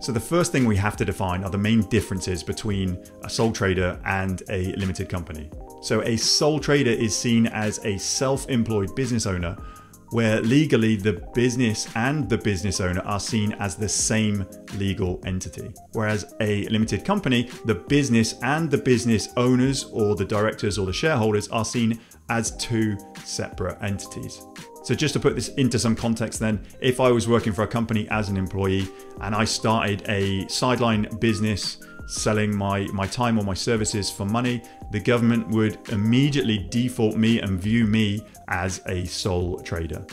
So, the first thing we have to define are the main differences between a sole trader and a limited company. So, a sole trader is seen as a self employed business owner where legally the business and the business owner are seen as the same legal entity. Whereas a limited company, the business and the business owners or the directors or the shareholders are seen as two separate entities. So, just to put this into some context, then, if I was working for a company as an employee and I started a sideline business selling my, my time or my services for money, the government would immediately default me and view me as a sole trader.